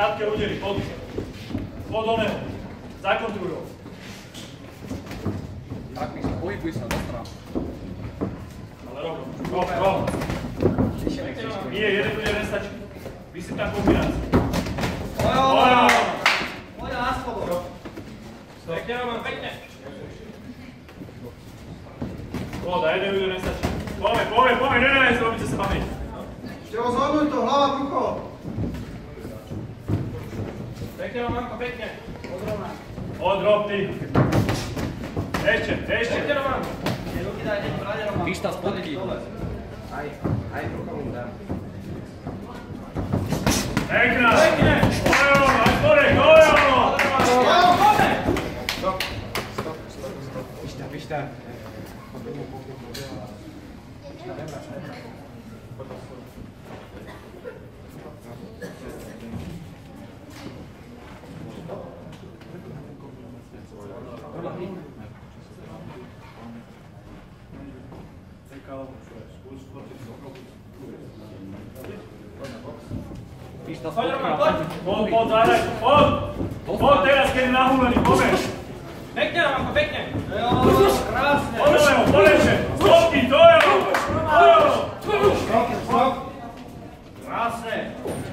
Na kratke udjeli, pod. Pod oneho. Zakontruju. Tak mi se pohybuj sa do strana. Ale rovno. Rovno, rovno. Nije, jedan udjel ne stači. Visi ta kombinacija. Ojo! Moja naspolo. Pekne, Roman, pekne. O, da, jedan udjel ne stači. Pome, pome, pome, ne, ne, ne, zrobite Romanko, pekne. Odrob ti. Ešte, ešte. Pekne, Roman. Ruky daj, nech brade, Roman. Pišta spodky. Aj, aj rukou mu dám. Pekna. Pekne. Ojo, aj sporek, ojo. Pišta, pišta. Pišta Poď, Roman, spodka. poď. Pod, pod, zadaj, Ovo teraz, keď nahúlení, poďme. Pekne, Ramko, pekne. Krásne. Poďme, poďme. Stopni, to je. Stop, stop. Krásne. Krásne.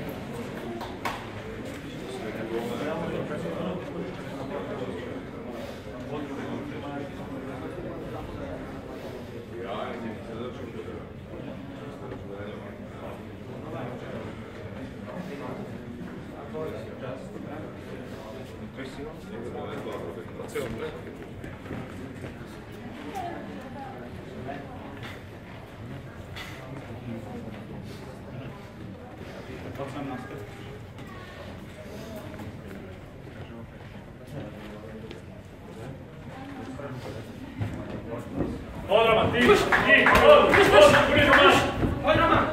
Roda, Matheus! Roda, Roda, Roda, Roda, Roda, Roda,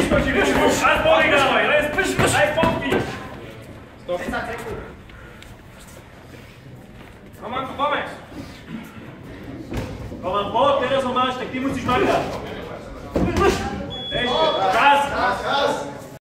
Idź do siebie, a z bory dawaj, ale jest pysz, pysz, aj pompij. Stop. Romanku, pomóż. Roman, po, teraz Romanczek, ty musisz nagrać. Raz, raz, raz.